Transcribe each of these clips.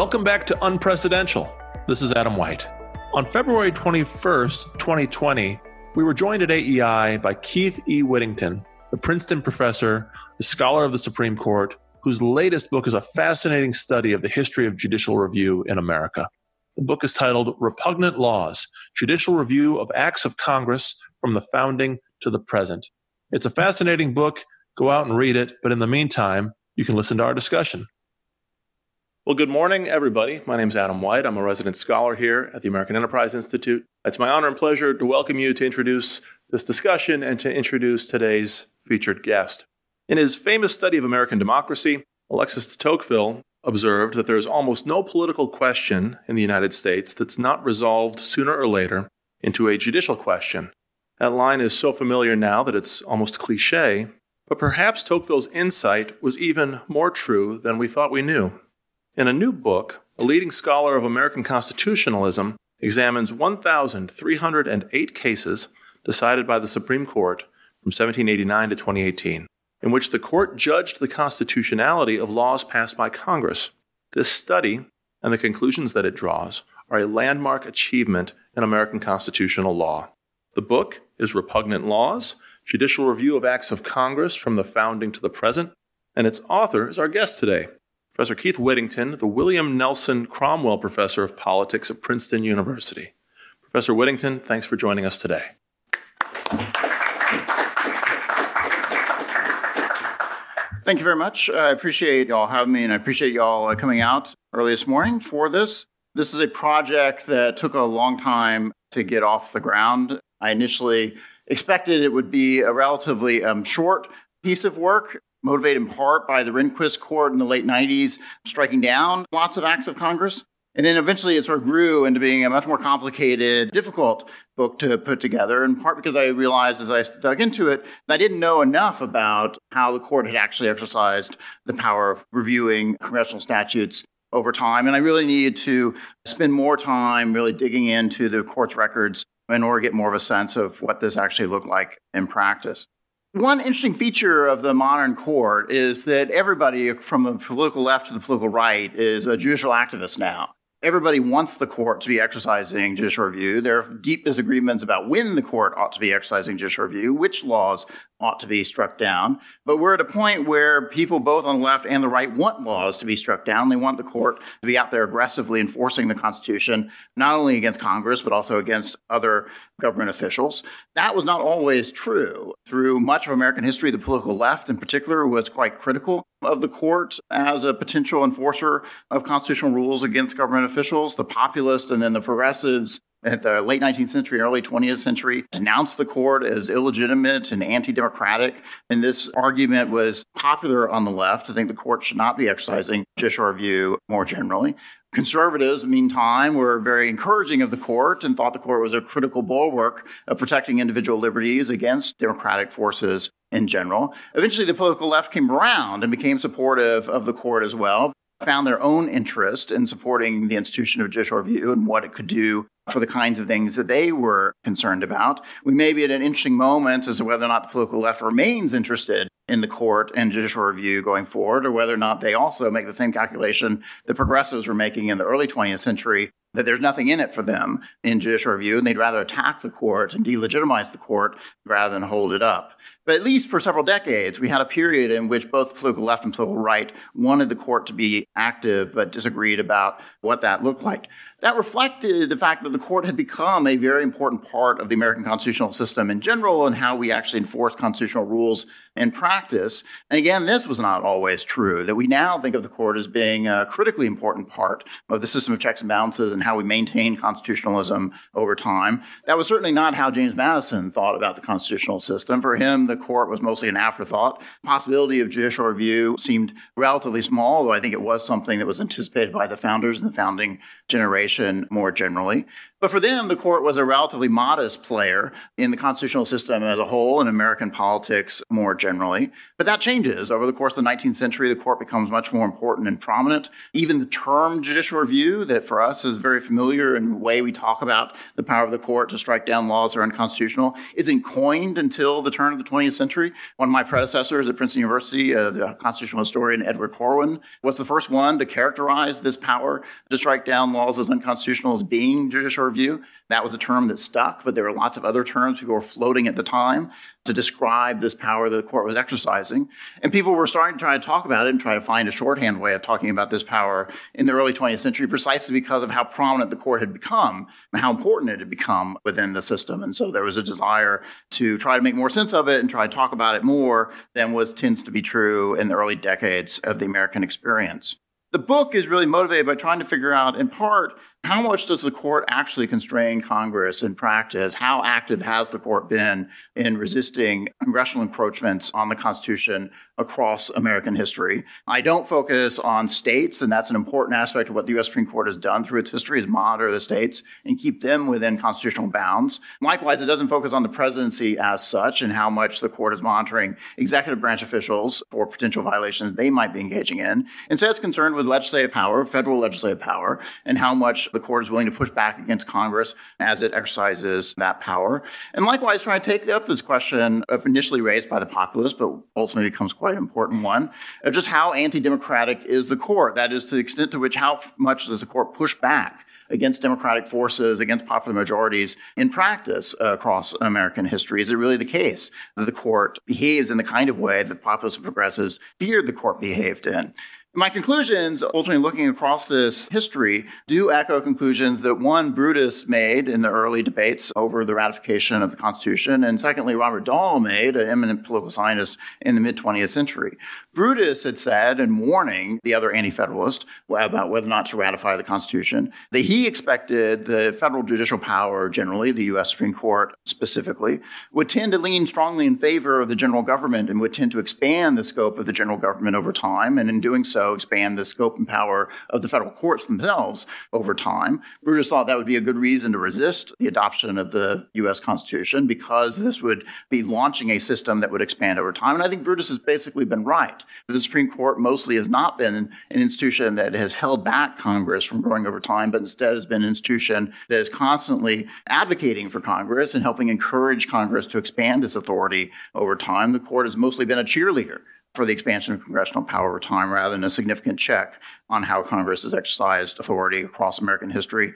Welcome back to Unprecedential. This is Adam White. On February 21st, 2020, we were joined at AEI by Keith E. Whittington, the Princeton professor, the scholar of the Supreme Court, whose latest book is a fascinating study of the history of judicial review in America. The book is titled Repugnant Laws Judicial Review of Acts of Congress from the Founding to the Present. It's a fascinating book. Go out and read it. But in the meantime, you can listen to our discussion. Well, good morning, everybody. My name is Adam White. I'm a resident scholar here at the American Enterprise Institute. It's my honor and pleasure to welcome you to introduce this discussion and to introduce today's featured guest. In his famous study of American democracy, Alexis de Tocqueville observed that there is almost no political question in the United States that's not resolved sooner or later into a judicial question. That line is so familiar now that it's almost cliche, but perhaps Tocqueville's insight was even more true than we thought we knew. In a new book, a leading scholar of American constitutionalism examines 1,308 cases decided by the Supreme Court from 1789 to 2018, in which the court judged the constitutionality of laws passed by Congress. This study and the conclusions that it draws are a landmark achievement in American constitutional law. The book is Repugnant Laws Judicial Review of Acts of Congress from the Founding to the Present, and its author is our guest today, Professor Keith Whittington, the William Nelson Cromwell Professor of Politics at Princeton University. Professor Whittington, thanks for joining us today. Thank you very much. I appreciate y'all having me, and I appreciate y'all uh, coming out early this morning for this. This is a project that took a long time to get off the ground. I initially expected it would be a relatively um, short piece of work, motivated in part by the Rehnquist court in the late 90s striking down lots of acts of Congress. And then eventually it sort of grew into being a much more complicated, difficult book to put together, in part because I realized as I dug into it that I didn't know enough about how the court had actually exercised the power of reviewing congressional statutes over time. And I really needed to spend more time really digging into the court's records in order to get more of a sense of what this actually looked like in practice. One interesting feature of the modern court is that everybody from the political left to the political right is a judicial activist now. Everybody wants the court to be exercising judicial review. There are deep disagreements about when the court ought to be exercising judicial review, which laws ought to be struck down. But we're at a point where people both on the left and the right want laws to be struck down. They want the court to be out there aggressively enforcing the Constitution, not only against Congress, but also against other government officials. That was not always true. Through much of American history, the political left in particular was quite critical of the court as a potential enforcer of constitutional rules against government officials. The populists and then the progressives at the late 19th century and early 20th century denounced the court as illegitimate and anti-democratic. And this argument was popular on the left. I think the court should not be exercising judicial review more generally. Conservatives, meantime, were very encouraging of the court and thought the court was a critical bulwark of protecting individual liberties against democratic forces in general. Eventually, the political left came around and became supportive of the court as well, found their own interest in supporting the institution of judicial review and what it could do for the kinds of things that they were concerned about. We may be at an interesting moment as to whether or not the political left remains interested in the court and judicial review going forward, or whether or not they also make the same calculation that progressives were making in the early 20th century that there's nothing in it for them in judicial review, and they'd rather attack the court and delegitimize the court rather than hold it up. But at least for several decades, we had a period in which both political left and political right wanted the court to be active, but disagreed about what that looked like. That reflected the fact that the court had become a very important part of the American constitutional system in general and how we actually enforce constitutional rules in practice. And again, this was not always true, that we now think of the court as being a critically important part of the system of checks and balances and how we maintain constitutionalism over time. That was certainly not how James Madison thought about the constitutional system. For him, the court was mostly an afterthought. Possibility of judicial review seemed relatively small, although I think it was something that was anticipated by the founders and the founding generation more generally. But for them, the court was a relatively modest player in the constitutional system as a whole and American politics more generally. But that changes. Over the course of the 19th century, the court becomes much more important and prominent. Even the term judicial review, that for us is very familiar in the way we talk about the power of the court to strike down laws that are unconstitutional, isn't coined until the turn of the 20th century. One of my predecessors at Princeton University, uh, the constitutional historian Edward Corwin, was the first one to characterize this power to strike down laws as unconstitutional as being judicial review. That was a term that stuck, but there were lots of other terms people were floating at the time to describe this power that the court was exercising. And people were starting to try to talk about it and try to find a shorthand way of talking about this power in the early 20th century precisely because of how prominent the court had become and how important it had become within the system. And so there was a desire to try to make more sense of it and try to talk about it more than was tends to be true in the early decades of the American experience. The book is really motivated by trying to figure out, in part, how much does the court actually constrain Congress in practice? How active has the court been in resisting congressional encroachments on the Constitution across American history? I don't focus on states, and that's an important aspect of what the U.S. Supreme Court has done through its history is monitor the states and keep them within constitutional bounds. Likewise, it doesn't focus on the presidency as such and how much the court is monitoring executive branch officials for potential violations they might be engaging in. Instead, it's concerned with legislative power, federal legislative power, and how much the court is willing to push back against Congress as it exercises that power. And likewise, trying to take up this question of initially raised by the populists, but ultimately becomes quite an important one, of just how anti-democratic is the court. That is to the extent to which how much does the court push back against democratic forces, against popular majorities in practice uh, across American history? Is it really the case that the court behaves in the kind of way that populists and progressives feared the court behaved in? My conclusions, ultimately looking across this history, do echo conclusions that one, Brutus made in the early debates over the ratification of the Constitution, and secondly, Robert Dahl made, an eminent political scientist in the mid 20th century. Brutus had said, in warning the other anti federalist about whether or not to ratify the Constitution, that he expected the federal judicial power generally, the U.S. Supreme Court specifically, would tend to lean strongly in favor of the general government and would tend to expand the scope of the general government over time. And in doing so, so expand the scope and power of the federal courts themselves over time. Brutus thought that would be a good reason to resist the adoption of the U.S. Constitution because this would be launching a system that would expand over time. And I think Brutus has basically been right. The Supreme Court mostly has not been an institution that has held back Congress from growing over time, but instead has been an institution that is constantly advocating for Congress and helping encourage Congress to expand its authority over time. The court has mostly been a cheerleader for the expansion of congressional power over time rather than a significant check on how Congress has exercised authority across American history.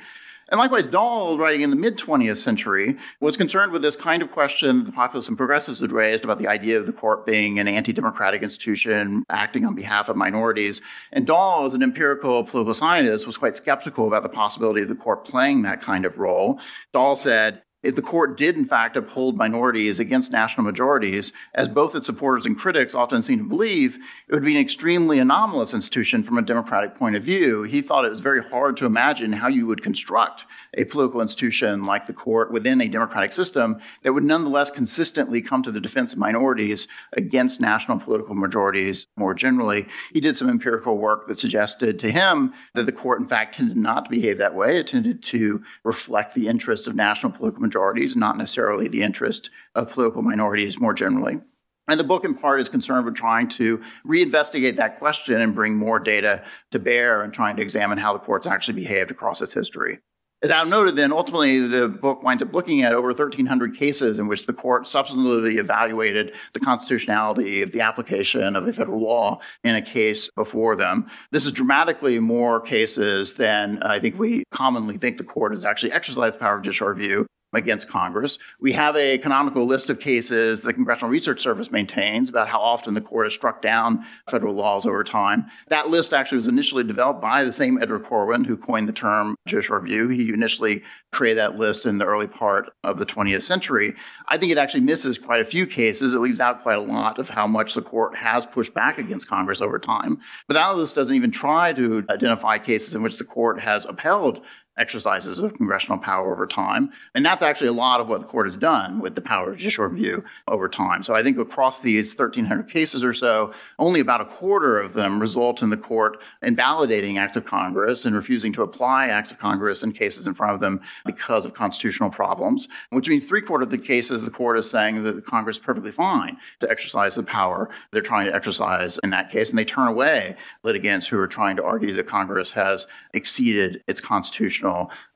And likewise, Dahl, writing in the mid 20th century, was concerned with this kind of question the populists and progressives had raised about the idea of the court being an anti democratic institution acting on behalf of minorities. And Dahl, as an empirical political scientist, was quite skeptical about the possibility of the court playing that kind of role. Dahl said, if the court did, in fact, uphold minorities against national majorities, as both its supporters and critics often seem to believe, it would be an extremely anomalous institution from a democratic point of view. He thought it was very hard to imagine how you would construct a political institution like the court within a democratic system that would nonetheless consistently come to the defense of minorities against national political majorities more generally. He did some empirical work that suggested to him that the court, in fact, tended not to behave that way. It tended to reflect the interest of national political majorities, not necessarily the interest of political minorities more generally. And the book, in part, is concerned with trying to reinvestigate that question and bring more data to bear and trying to examine how the courts actually behaved across its history. As I noted, then ultimately the book winds up looking at over 1,300 cases in which the court substantively evaluated the constitutionality of the application of a federal law in a case before them. This is dramatically more cases than I think we commonly think the court has actually exercised power of judicial review against Congress. We have a canonical list of cases the Congressional Research Service maintains about how often the court has struck down federal laws over time. That list actually was initially developed by the same Edward Corwin who coined the term judicial review. He initially created that list in the early part of the 20th century. I think it actually misses quite a few cases. It leaves out quite a lot of how much the court has pushed back against Congress over time. But that list doesn't even try to identify cases in which the court has upheld exercises of congressional power over time. And that's actually a lot of what the court has done with the power of judicial review over time. So I think across these 1,300 cases or so, only about a quarter of them result in the court invalidating acts of Congress and refusing to apply acts of Congress in cases in front of them because of constitutional problems, which means three quarters of the cases the court is saying that the Congress is perfectly fine to exercise the power they're trying to exercise in that case. And they turn away litigants who are trying to argue that Congress has exceeded its constitutional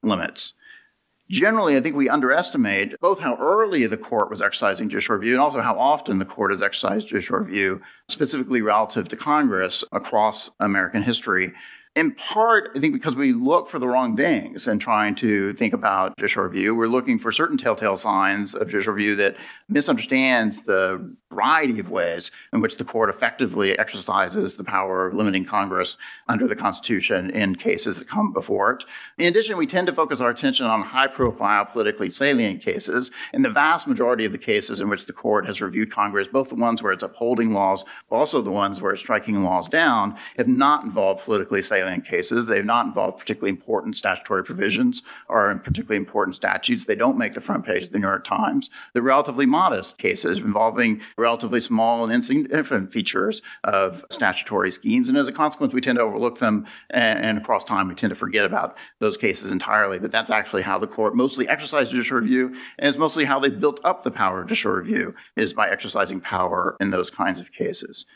limits. Generally, I think we underestimate both how early the court was exercising judicial review and also how often the court has exercised judicial review, specifically relative to Congress across American history in part, I think because we look for the wrong things in trying to think about judicial review. We're looking for certain telltale signs of judicial review that misunderstands the variety of ways in which the court effectively exercises the power of limiting Congress under the Constitution in cases that come before it. In addition, we tend to focus our attention on high profile, politically salient cases. In the vast majority of the cases in which the court has reviewed Congress, both the ones where it's upholding laws, but also the ones where it's striking laws down, have not involved politically salient salient cases. They've not involved particularly important statutory provisions or particularly important statutes. They don't make the front page of the New York Times. They're relatively modest cases involving relatively small and insignificant features of statutory schemes. And as a consequence, we tend to overlook them. And, and across time, we tend to forget about those cases entirely. But that's actually how the court mostly exercises judicial review. And it's mostly how they built up the power of judicial review is by exercising power in those kinds of cases.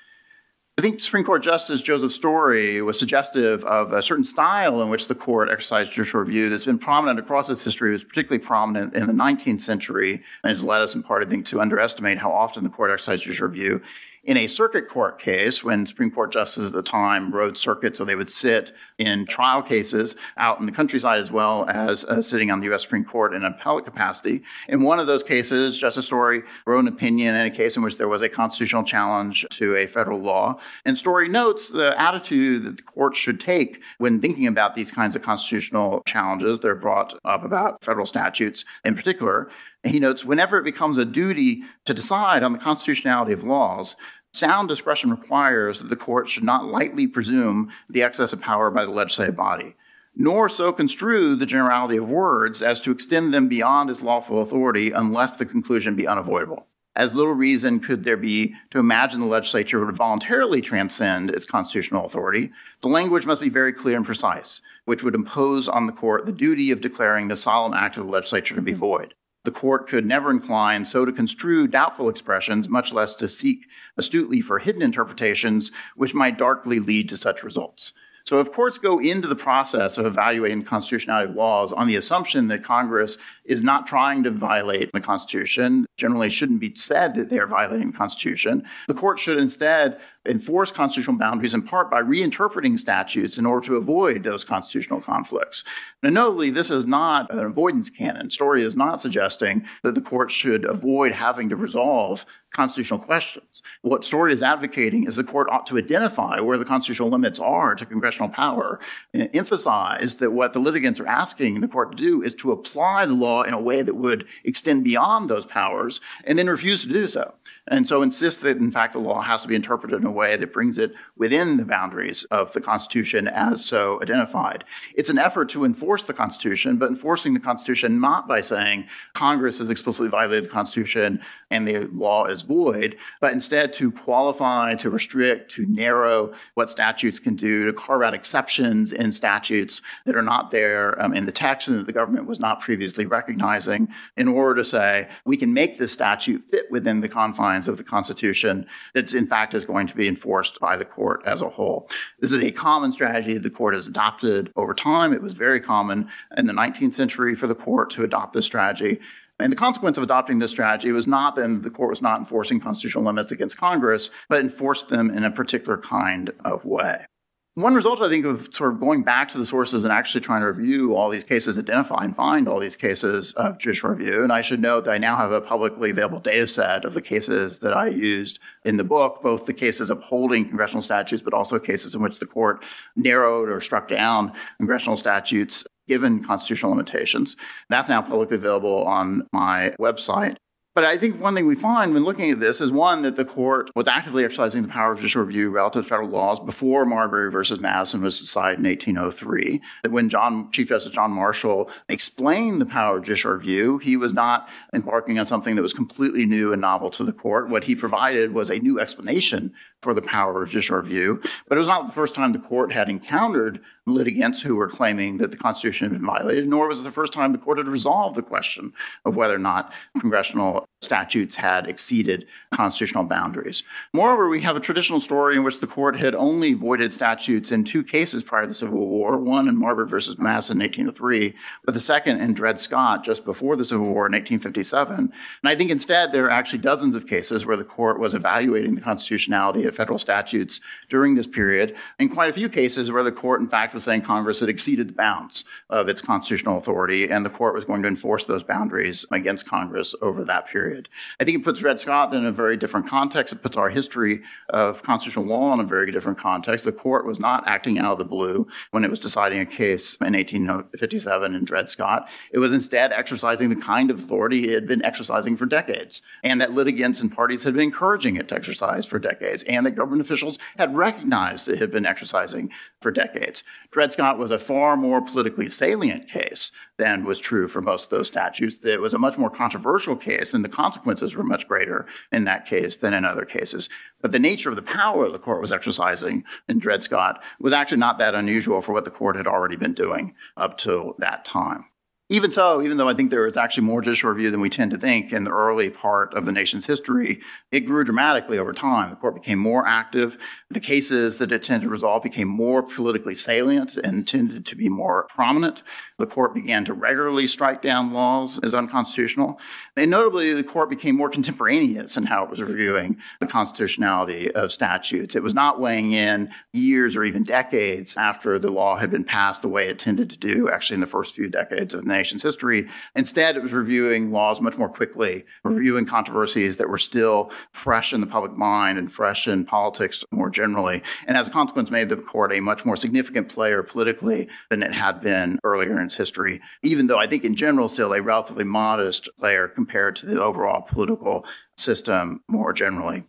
I think Supreme Court Justice Joseph Story was suggestive of a certain style in which the court exercised judicial review that's been prominent across its history. It was particularly prominent in the 19th century and has led us in part, I think, to underestimate how often the court exercised judicial review in a circuit court case, when Supreme Court justices at the time rode circuit, so they would sit in trial cases out in the countryside as well as uh, sitting on the U.S. Supreme Court in an appellate capacity. In one of those cases, Justice Story wrote an opinion in a case in which there was a constitutional challenge to a federal law. And Story notes the attitude that the court should take when thinking about these kinds of constitutional challenges that are brought up about federal statutes in particular. He notes whenever it becomes a duty to decide on the constitutionality of laws, sound discretion requires that the court should not lightly presume the excess of power by the legislative body, nor so construe the generality of words as to extend them beyond its lawful authority unless the conclusion be unavoidable. As little reason could there be to imagine the legislature would voluntarily transcend its constitutional authority, the language must be very clear and precise, which would impose on the court the duty of declaring the solemn act of the legislature to be void the court could never incline so to construe doubtful expressions, much less to seek astutely for hidden interpretations, which might darkly lead to such results. So, if courts go into the process of evaluating constitutionality of laws on the assumption that Congress is not trying to violate the Constitution, generally shouldn't be said that they are violating the Constitution, the court should instead enforce constitutional boundaries in part by reinterpreting statutes in order to avoid those constitutional conflicts. Now, notably, this is not an avoidance canon. Story is not suggesting that the court should avoid having to resolve constitutional questions. What Story is advocating is the court ought to identify where the constitutional limits are to congressional power and emphasize that what the litigants are asking the court to do is to apply the law in a way that would extend beyond those powers and then refuse to do so. And so insist that, in fact, the law has to be interpreted in a way that brings it within the boundaries of the Constitution as so identified. It's an effort to enforce the Constitution, but enforcing the Constitution not by saying Congress has explicitly violated the Constitution and the law is void, but instead to qualify, to restrict, to narrow what statutes can do, to carve out exceptions in statutes that are not there um, in the text and that the government was not previously recognizing in order to say we can make this statute fit within the confines of the Constitution that in fact is going to be enforced by the court as a whole. This is a common strategy the court has adopted over time. It was very common in the 19th century for the court to adopt this strategy. And the consequence of adopting this strategy was not that the court was not enforcing constitutional limits against Congress, but enforced them in a particular kind of way. One result, I think, of sort of going back to the sources and actually trying to review all these cases, identify and find all these cases of judicial review. And I should note that I now have a publicly available data set of the cases that I used in the book, both the cases upholding congressional statutes, but also cases in which the court narrowed or struck down congressional statutes given constitutional limitations. That's now publicly available on my website. But I think one thing we find when looking at this is one that the court was actively exercising the power of judicial review relative to federal laws before Marbury versus Madison was decided in 1803. That when John Chief Justice John Marshall explained the power of judicial review, he was not embarking on something that was completely new and novel to the court. What he provided was a new explanation for the power of judicial review. But it was not the first time the court had encountered litigants who were claiming that the Constitution had been violated, nor was it the first time the court had resolved the question of whether or not congressional statutes had exceeded constitutional boundaries. Moreover, we have a traditional story in which the court had only voided statutes in two cases prior to the Civil War, one in Marbury versus Madison in 1803, but the second in Dred Scott just before the Civil War in 1857. And I think instead there are actually dozens of cases where the court was evaluating the constitutionality of federal statutes during this period, and quite a few cases where the court, in fact, was saying Congress had exceeded the bounds of its constitutional authority, and the court was going to enforce those boundaries against Congress over that period period. I think it puts Dred Scott in a very different context. It puts our history of constitutional law in a very different context. The court was not acting out of the blue when it was deciding a case in 1857 in Dred Scott. It was instead exercising the kind of authority it had been exercising for decades, and that litigants and parties had been encouraging it to exercise for decades, and that government officials had recognized it had been exercising for decades. Dred Scott was a far more politically salient case than was true for most of those statutes. It was a much more controversial case, and the consequences were much greater in that case than in other cases. But the nature of the power the court was exercising in Dred Scott was actually not that unusual for what the court had already been doing up to that time. Even so, even though I think there was actually more judicial review than we tend to think in the early part of the nation's history, it grew dramatically over time. The court became more active. The cases that it tended to resolve became more politically salient and tended to be more prominent. The court began to regularly strike down laws as unconstitutional. And notably, the court became more contemporaneous in how it was reviewing the constitutionality of statutes. It was not weighing in years or even decades after the law had been passed the way it tended to do actually in the first few decades of the nation's history. Instead, it was reviewing laws much more quickly, reviewing controversies that were still fresh in the public mind and fresh in politics more generally. And as a consequence, made the court a much more significant player politically than it had been earlier in its history, even though I think in general still a relatively modest player compared to the overall political system more generally.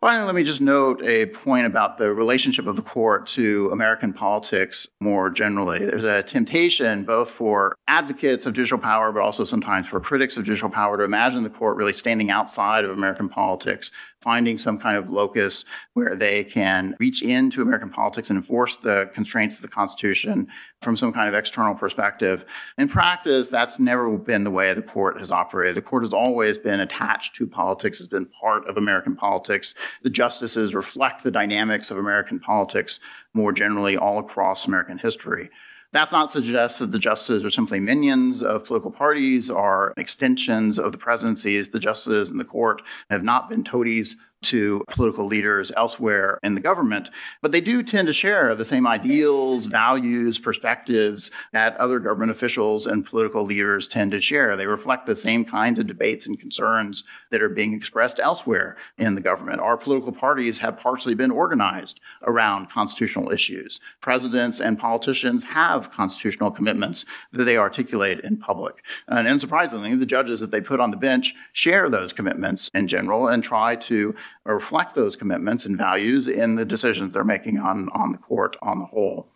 Finally, let me just note a point about the relationship of the court to American politics more generally. There's a temptation both for advocates of judicial power, but also sometimes for critics of judicial power to imagine the court really standing outside of American politics finding some kind of locus where they can reach into American politics and enforce the constraints of the Constitution from some kind of external perspective. In practice, that's never been the way the court has operated. The court has always been attached to politics, has been part of American politics. The justices reflect the dynamics of American politics more generally all across American history. That's not to suggest that the justices are simply minions of political parties or extensions of the presidencies. The justices in the court have not been toadies to political leaders elsewhere in the government, but they do tend to share the same ideals, values, perspectives that other government officials and political leaders tend to share. They reflect the same kinds of debates and concerns that are being expressed elsewhere in the government. Our political parties have partially been organized around constitutional issues. Presidents and politicians have constitutional commitments that they articulate in public. And unsurprisingly, the judges that they put on the bench share those commitments in general and try to reflect those commitments and values in the decisions they're making on, on the court on the whole.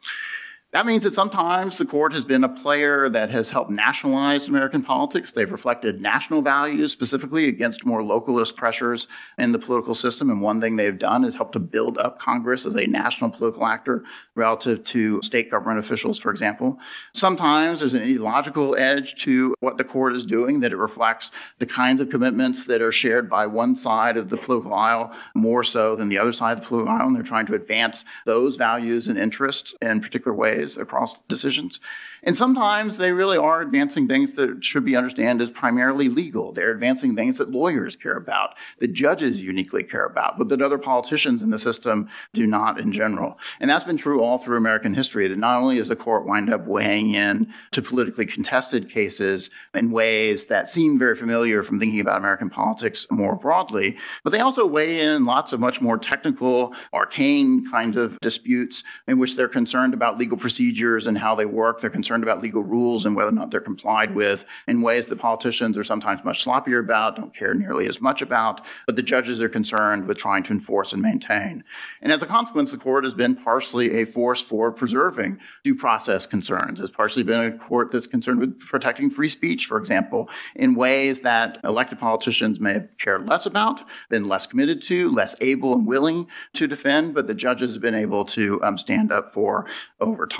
That means that sometimes the court has been a player that has helped nationalize American politics. They've reflected national values specifically against more localist pressures in the political system. And one thing they've done is helped to build up Congress as a national political actor relative to state government officials, for example. Sometimes there's an ideological edge to what the court is doing, that it reflects the kinds of commitments that are shared by one side of the political aisle more so than the other side of the political aisle. And they're trying to advance those values and interests in particular ways ways across decisions. And sometimes they really are advancing things that should be understood as primarily legal. They're advancing things that lawyers care about, that judges uniquely care about, but that other politicians in the system do not in general. And that's been true all through American history, that not only does the court wind up weighing in to politically contested cases in ways that seem very familiar from thinking about American politics more broadly, but they also weigh in lots of much more technical, arcane kinds of disputes in which they're concerned about legal procedures procedures and how they work. They're concerned about legal rules and whether or not they're complied with in ways that politicians are sometimes much sloppier about, don't care nearly as much about, but the judges are concerned with trying to enforce and maintain. And as a consequence, the court has been partially a force for preserving due process concerns. It's partially been a court that's concerned with protecting free speech, for example, in ways that elected politicians may have cared less about, been less committed to, less able and willing to defend, but the judges have been able to um, stand up for over time.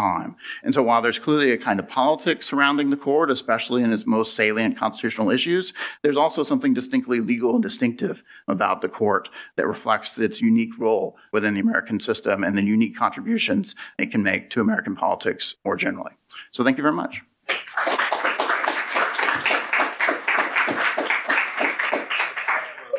And so while there's clearly a kind of politics surrounding the court, especially in its most salient constitutional issues, there's also something distinctly legal and distinctive about the court that reflects its unique role within the American system and the unique contributions it can make to American politics more generally. So thank you very much.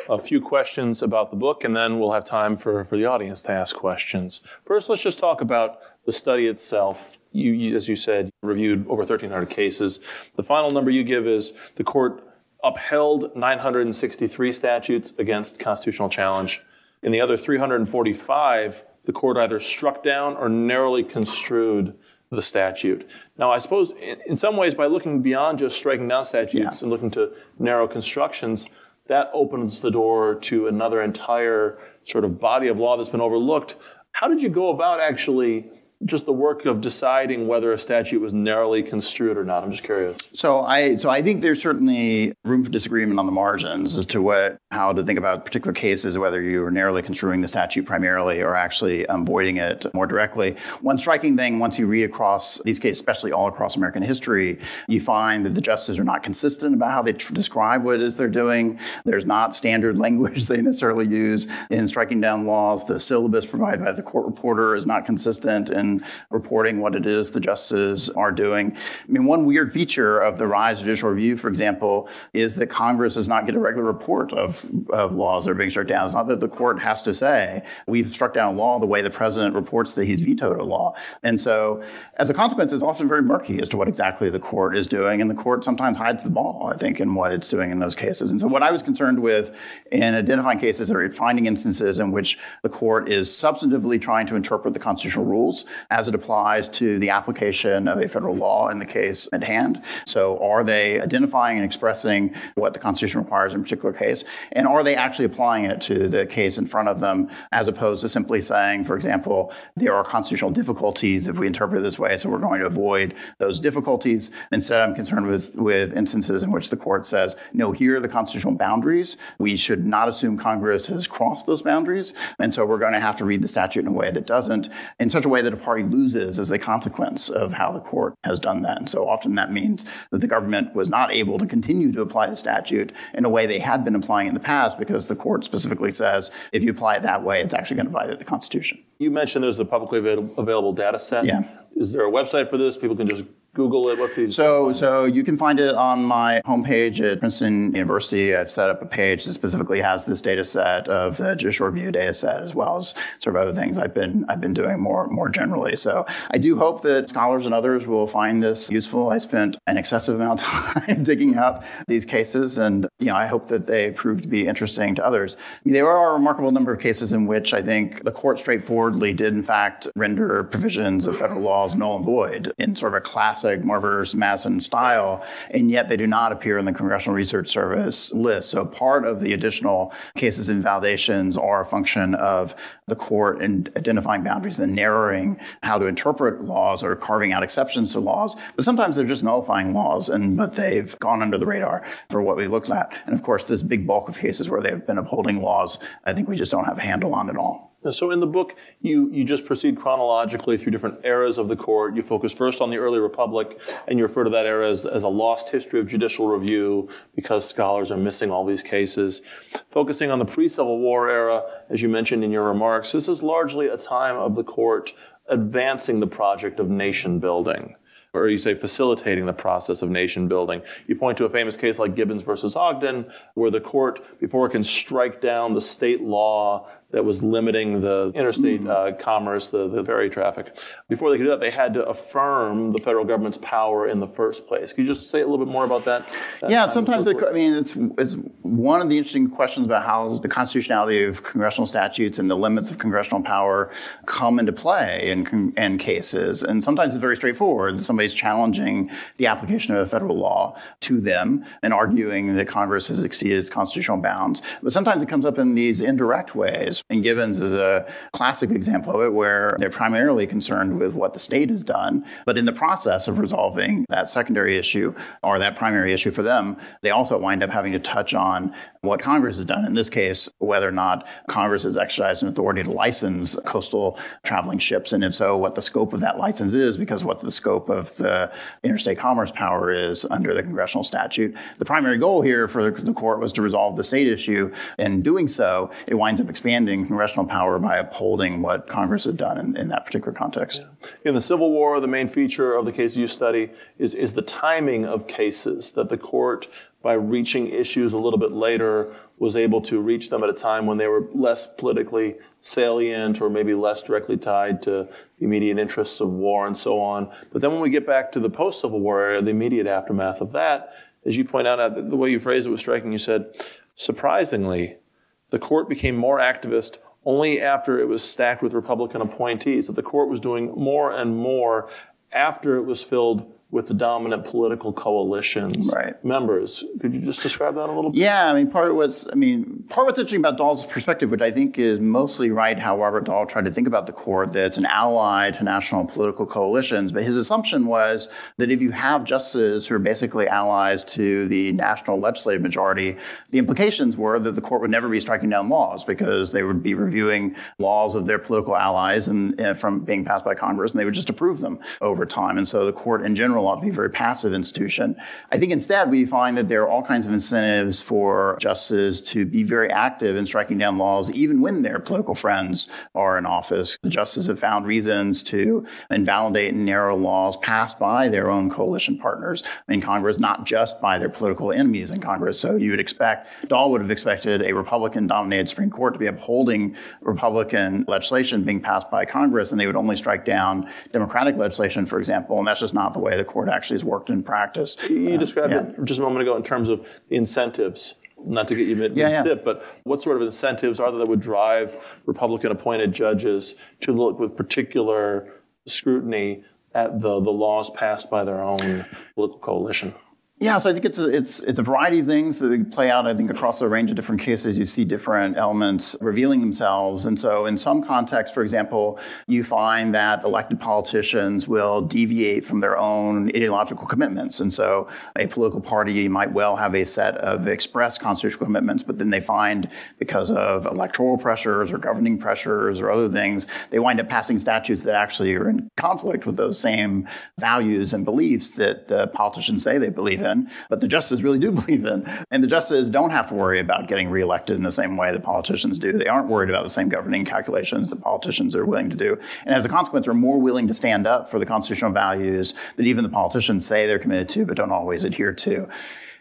A few questions about the book, and then we'll have time for, for the audience to ask questions. First, let's just talk about the study itself. You, you, as you said, reviewed over 1,300 cases. The final number you give is the court upheld 963 statutes against constitutional challenge. In the other 345, the court either struck down or narrowly construed the statute. Now, I suppose in, in some ways, by looking beyond just striking down statutes yeah. and looking to narrow constructions, that opens the door to another entire sort of body of law that's been overlooked. How did you go about actually just the work of deciding whether a statute was narrowly construed or not? I'm just curious. So I so I think there's certainly room for disagreement on the margins as to what how to think about particular cases, whether you are narrowly construing the statute primarily or actually um, voiding it more directly. One striking thing, once you read across these cases, especially all across American history, you find that the justices are not consistent about how they tr- describe what it is they're doing. There's not standard language they necessarily use in striking down laws. The syllabus provided by the court reporter is not consistent in reporting what it is the justices are doing. I mean, one weird feature of the rise of judicial review, for example, is that Congress does not get a regular report of, of laws that are being struck down. It's not that the court has to say, we've struck down a law the way the president reports that he's vetoed a law. And so, as a consequence, it's often very murky as to what exactly the court is doing. And the court sometimes hides the ball, I think, in what it's doing in those cases. And so, what I was concerned with in identifying cases or finding instances in which the court is substantively trying to interpret the constitutional rules as it applies to the application of a federal law in the case at hand. So, are they identifying and expressing what the Constitution requires in a particular case? And are they actually applying it to the case in front of them, as opposed to simply saying, for example, there are constitutional difficulties if we interpret it this way, so we're going to avoid those difficulties. Instead, I'm concerned with, with instances in which the court says, no, here are the constitutional boundaries. We should not assume Congress has crossed those boundaries. And so we're going to have to read the statute in a way that doesn't, in such a way that a party loses as a consequence of how the court has done that. And so often that means that the government was not able to continue to apply the statute in a way they had been applying in the past because the court specifically says if you apply it that way, it's actually going to violate the Constitution. You mentioned there's a publicly available data set. Yeah. Is there a website for this? People can just Google it. What's the so so you can find it on my homepage at Princeton University. I've set up a page that specifically has this data set of the judicial review data set as well as sort of other things I've been I've been doing more more generally. So I do hope that scholars and others will find this useful. I spent an excessive amount of time digging out these cases, and you know I hope that they prove to be interesting to others. I mean, there are a remarkable number of cases in which I think the court straightforwardly did in fact render provisions of federal laws null and void in sort of a class classic Marbury Madison style, and yet they do not appear in the Congressional Research Service list. So part of the additional cases and validations are a function of the court and identifying boundaries, then narrowing how to interpret laws or carving out exceptions to laws. But sometimes they're just nullifying laws, and but they've gone under the radar for what we looked at. And of course, this big bulk of cases where they've been upholding laws, I think we just don't have a handle on at all. So in the book, you, you just proceed chronologically through different eras of the court. You focus first on the early republic, and you refer to that era as, as a lost history of judicial review because scholars are missing all these cases. Focusing on the pre-Civil War era, as you mentioned in your remarks, this is largely a time of the court advancing the project of nation building or you say facilitating the process of nation building. You point to a famous case like Gibbons versus Ogden, where the court, before it can strike down the state law that was limiting the interstate uh, commerce, the, the ferry traffic. Before they could do that, they had to affirm the federal government's power in the first place. Can you just say a little bit more about that? that yeah, sometimes I mean it's it's one of the interesting questions about how the constitutionality of congressional statutes and the limits of congressional power come into play in, in cases. And sometimes it's very straightforward. Somebody's challenging the application of a federal law to them and arguing that Congress has exceeded its constitutional bounds. But sometimes it comes up in these indirect ways. And Gibbons is a classic example of it where they're primarily concerned with what the state has done. But in the process of resolving that secondary issue or that primary issue for them, they also wind up having to touch on what Congress has done. In this case, whether or not Congress has exercised an authority to license coastal traveling ships, and if so, what the scope of that license is, because what the scope of the interstate commerce power is under the congressional statute. The primary goal here for the court was to resolve the state issue. In doing so, it winds up expanding congressional power by upholding what Congress had done in, in that particular context. Yeah. In the Civil War, the main feature of the cases you study is, is the timing of cases that the court by reaching issues a little bit later, was able to reach them at a time when they were less politically salient or maybe less directly tied to the immediate interests of war and so on. But then when we get back to the post Civil War era, the immediate aftermath of that, as you point out, uh, the way you phrased it was striking. You said, surprisingly, the court became more activist only after it was stacked with Republican appointees, that the court was doing more and more after it was filled with the dominant political coalitions right. members. Could you just describe that a little bit? Yeah, I mean, part of what's, I mean, part of what's interesting about Dahl's perspective, which I think is mostly right how Robert Dahl tried to think about the court, that it's an ally to national political coalitions. But his assumption was that if you have justices who are basically allies to the national legislative majority, the implications were that the court would never be striking down laws because they would be reviewing laws of their political allies and, and from being passed by Congress, and they would just approve them over time. And so the court in general ought to be a very passive institution. I think instead we find that there are all kinds of incentives for justices to be very active in striking down laws, even when their political friends are in office. The justices have found reasons to invalidate and narrow laws passed by their own coalition partners in Congress, not just by their political enemies in Congress. So you would expect, Dahl would have expected a Republican dominated Supreme Court to be upholding Republican legislation being passed by Congress, and they would only strike down Democratic legislation, for example. And that's just not the way the court actually has worked in practice. You uh, described yeah. it just a moment ago in terms of incentives not to get you mid, yeah, sip, yeah. but what sort of incentives are there that would drive Republican appointed judges to look with particular scrutiny at the, the laws passed by their own political coalition? Yeah, so I think it's a, it's it's a variety of things that play out. I think across a range of different cases, you see different elements revealing themselves. And so, in some contexts, for example, you find that elected politicians will deviate from their own ideological commitments. And so, a political party might well have a set of express constitutional commitments, but then they find because of electoral pressures or governing pressures or other things, they wind up passing statutes that actually are in conflict with those same values and beliefs that the politicians say they believe in in, but the justices really do believe in. And the justices don't have to worry about getting reelected in the same way that politicians do. They aren't worried about the same governing calculations that politicians are willing to do. And as a consequence, are more willing to stand up for the constitutional values that even the politicians say they're committed to, but don't always adhere to.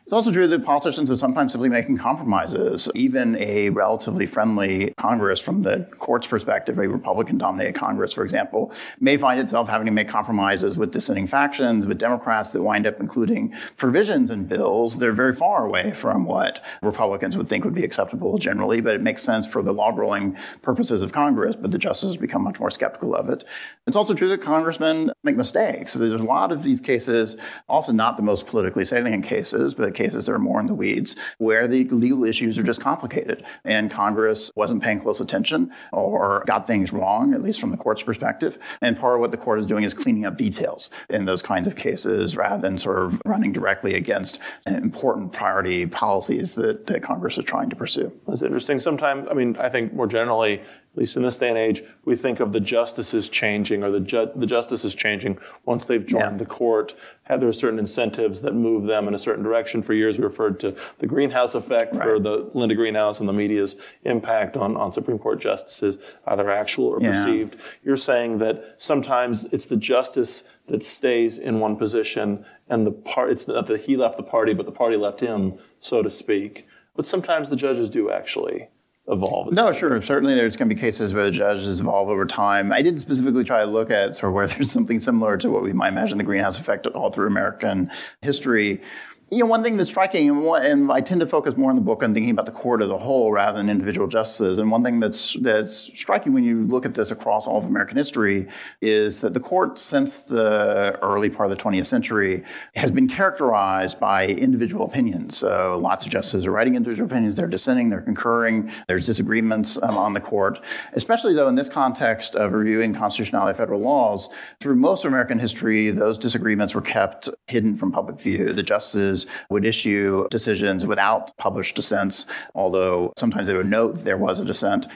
It's also true that politicians are sometimes simply making compromises. Even a relatively friendly Congress, from the court's perspective, a Republican dominated Congress, for example, may find itself having to make compromises with dissenting factions, with Democrats that wind up including provisions in bills that are very far away from what Republicans would think would be acceptable generally, but it makes sense for the rolling purposes of Congress, but the justices become much more skeptical of it. It's also true that congressmen make mistakes. There's a lot of these cases, often not the most politically salient cases, but cases that are more in the weeds, where the legal issues are just complicated. And Congress wasn't paying close attention or got things wrong, at least from the court's perspective. And part of what the court is doing is cleaning up details in those kinds of cases rather than sort of running directly against important priority policies that, that Congress is trying to pursue. That's interesting. Sometimes, I mean, I think more generally, at least in this day and age, we think of the justices changing or the, ju- the justices changing once they've joined yeah. the court. Have there are certain incentives that move them in a certain direction. For years, we referred to the greenhouse effect right. for the Linda Greenhouse and the media's impact on, on Supreme Court justices, either actual or yeah. perceived. You're saying that sometimes it's the justice that stays in one position, and the part it's not that he left the party, but the party left him, so to speak. But sometimes the judges do actually evolve? No, sure. Certainly there's going to be cases where the judges evolve over time. I didn't specifically try to look at sort of where there's something similar to what we might imagine the greenhouse effect all through American history you know, one thing that's striking, and, and, I tend to focus more in the book on thinking about the court as a whole rather than individual justices. And one thing that's that's striking when you look at this across all of American history is that the court, since the early part of the 20th century, has been characterized by individual opinions. So lots of justices are writing individual opinions. They're dissenting. They're concurring. There's disagreements um, on the court. Especially though in this context of reviewing constitutionality of federal laws, through most of American history, those disagreements were kept hidden from public view. The justices would issue decisions without published dissents, although sometimes they would note there was a dissent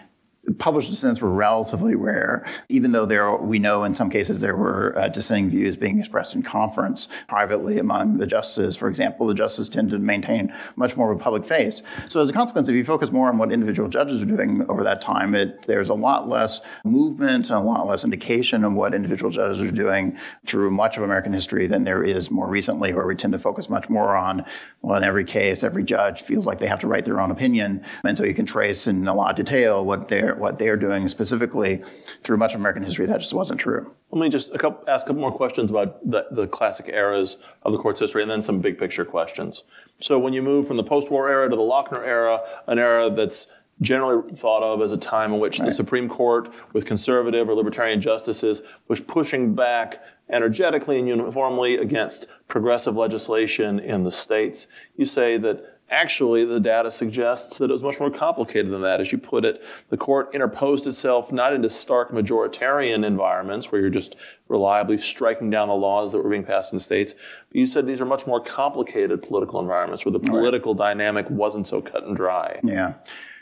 published dissents were relatively rare, even though there we know in some cases there were uh, dissenting views being expressed in conference privately among the justices. For example, the justices tend to maintain much more of a public face. So as a consequence, if you focus more on what individual judges are doing over that time, it, there's a lot less movement and a lot less indication of what individual judges are doing through much of American history than there is more recently, where we tend to focus much more on, well, in every case, every judge feels like they have to write their own opinion. And so you can trace in a lot of detail what they're what they're doing specifically through much of American history, that just wasn't true. Let me just a couple, ask a couple more questions about the, the classic eras of the court's history and then some big picture questions. So when you move from the post-war era to the Lochner era, an era that's generally thought of as a time in which right. the Supreme Court, with conservative or libertarian justices, was pushing back energetically and uniformly against progressive legislation in the states. You say that Actually, the data suggests that it was much more complicated than that. As you put it, the court interposed itself not into stark majoritarian environments where you're just reliably striking down the laws that were being passed in states, but you said these are much more complicated political environments where the political right. dynamic wasn't so cut and dry. Yeah.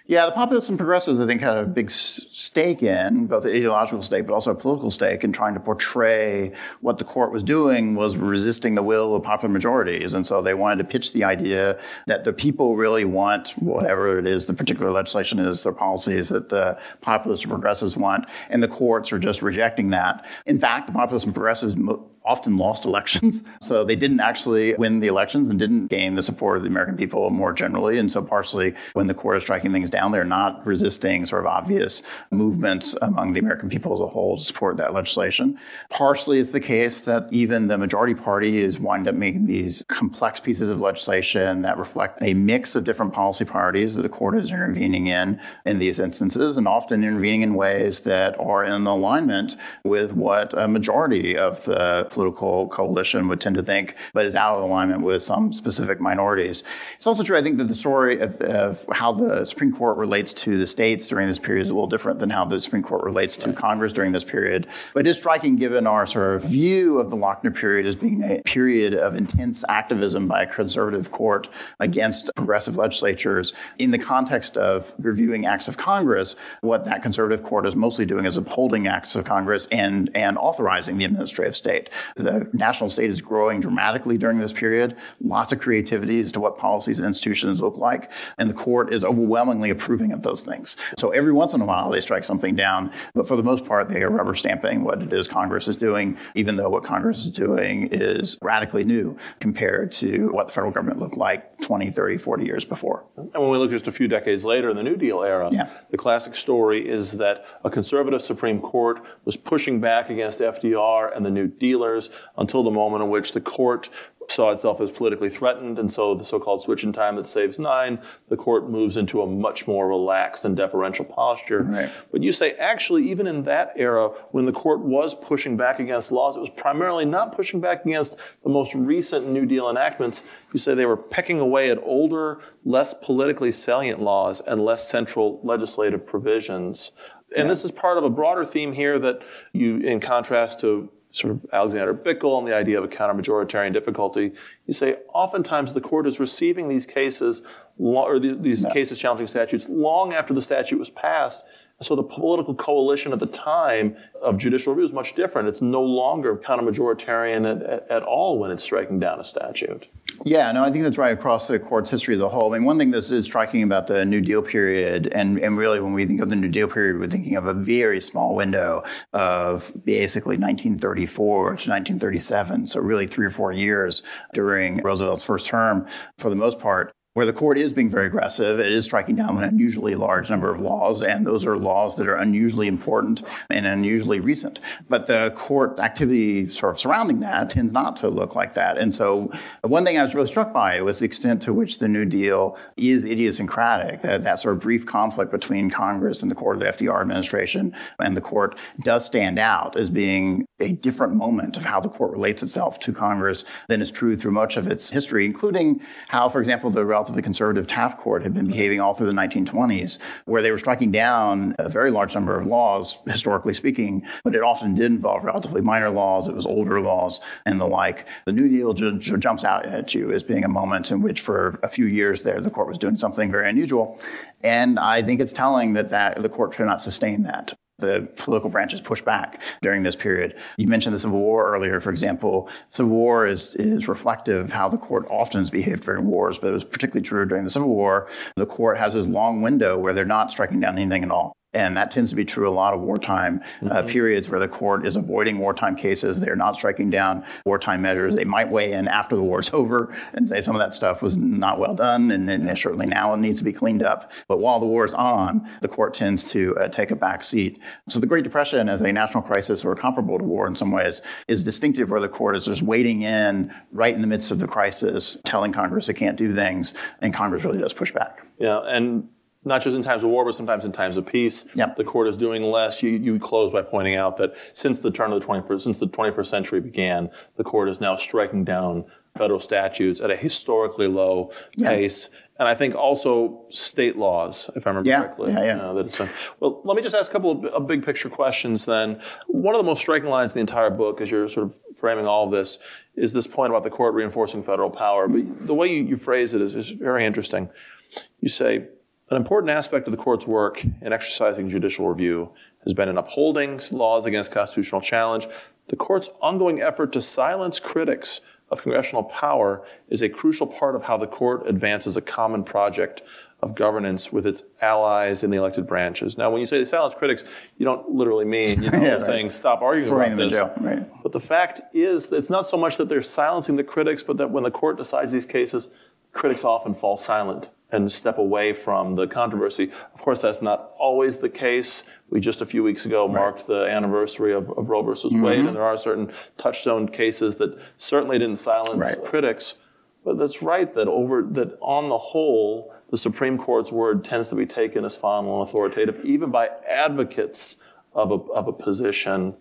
Yeah, the populists and progressives, I think, had a big stake in both the ideological stake, but also a political stake in trying to portray what the court was doing was resisting the will of popular majorities. And so they wanted to pitch the idea that the people really want whatever it is the particular legislation is, their policies that the populists and progressives want, and the courts are just rejecting that. In fact, the populists and progressives often lost elections. So they didn't actually win the elections and didn't gain the support of the American people more generally. And so partially when the court is striking things down, they're not resisting sort of obvious movements among the American people as a whole to support that legislation. Partially it's the case that even the majority party is wind up making these complex pieces of legislation that reflect a mix of different policy priorities that the court is intervening in in these instances and often intervening in ways that are in alignment with what a majority of the political coalition would tend to think, but is out of alignment with some specific minorities. It's also true, I think, that the story of, of how the Supreme Court relates to the states during this period is a little different than how the Supreme Court relates to right. Congress during this period. But it is striking given our sort of view of the Lochner period as being a period of intense activism by a conservative court against progressive legislatures in the context of reviewing acts of Congress, what that conservative court is mostly doing is upholding acts of Congress and, and authorizing the administrative state. The national state is growing dramatically during this period. Lots of creativity as to what policies and institutions look like. And the court is overwhelmingly approving of those things. So every once in a while they strike something down. But for the most part, they are rubber stamping what it is Congress is doing, even though what Congress is doing is radically new compared to what the federal government looked like 20, 30, 40 years before. And when we look just a few decades later in the New Deal era, yeah. the classic story is that a conservative Supreme Court was pushing back against FDR and the New Until the moment in which the court saw itself as politically threatened, and so the so-called switch in time that saves nine, the court moves into a much more relaxed and deferential posture. Right. But you say actually, even in that era, when the court was pushing back against laws, it was primarily not pushing back against the most recent New Deal enactments. You say they were pecking away at older, less politically salient laws and less central legislative provisions. And yeah. this is part of a broader theme here that you, in contrast to sort of Alexander Bickel and the idea of a counter-majoritarian difficulty, you say oftentimes the court is receiving these cases, or these cases challenging statutes long after the statute was passed, so the political coalition at the time of judicial review is much different. It's no longer counter-majoritarian at, at, at, all when it's striking down a statute. Yeah, no, I think that's right across the court's history as a whole. I mean, one thing that is striking about the New Deal period, and, and really when we think of the New Deal period, we're thinking of a very small window of basically 1934 to 1937, so really three or four years during Roosevelt's first term for the most part where the court is being very aggressive. It is striking down an unusually large number of laws, and those are laws that are unusually important and unusually recent. But the court activity sort of surrounding that tends not to look like that. And so, one thing I was really struck by was the extent to which the New Deal is idiosyncratic. That, that sort of brief conflict between Congress and the court of the FDR administration and the court does stand out as being a different moment of how the court relates itself to Congress than is true through much of its history, including how, for example, the relatively conservative Taft Court had been behaving all through the 1920s, where they were striking down a very large number of laws, historically speaking, but it often did involve relatively minor laws. It was older laws and the like. The New Deal j- j- jumps out at you as being a moment in which, for a few years there, the court was doing something very unusual. And I think it's telling that, that the court could not sustain that the political branches push back during this period. You mentioned the Civil War earlier, for example. Civil War is, is reflective of how the court often has behaved during wars, but it was particularly true during the Civil War. The court has this long window where they're not striking down anything at all. And that tends to be true a lot of wartime uh, mm-hmm. periods where the court is avoiding wartime cases. They're not striking down wartime measures. They might weigh in after the war's over and say some of that stuff was not well done, and, and certainly now it needs to be cleaned up. But while the war is on, the court tends to uh, take a back seat. So the Great Depression as a national crisis or comparable to war in some ways is distinctive where the court is just wading in right in the midst of the crisis, telling Congress it can't do things, and Congress really does push back. Yeah, and not just in times of war, but sometimes in times of peace. Yep. The court is doing less. You, you close by pointing out that since the turn of the 21st, since the 21st century began, the court is now striking down federal statutes at a historically low yeah. pace. And I think also state laws, if I remember yeah. correctly. Yeah, yeah. Uh, that it's, well, let me just ask a couple of, of big picture questions then. One of the most striking lines in the entire book, as you're sort of framing all of this, is this point about the court reinforcing federal power. But the way you, you phrase it is, is very interesting. You say, an important aspect of the court's work in exercising judicial review has been in upholding laws against constitutional challenge. The court's ongoing effort to silence critics of congressional power is a crucial part of how the court advances a common project of governance with its allies in the elected branches. Now, when you say silence critics, you don't literally mean you know, yeah, saying stop arguing Throwing about this. Jail, right. But the fact is, it's not so much that they're silencing the critics, but that when the court decides these cases, critics often fall silent and step away from the controversy. Of course, that's not always the case. We just a few weeks ago right. marked the anniversary of, of Roe versus mm-hmm. Wade, and there are certain touchstone cases that certainly didn't silence right. critics. But that's right that over that on the whole, the Supreme Court's word tends to be taken as final and authoritative, even by advocates of a, of a position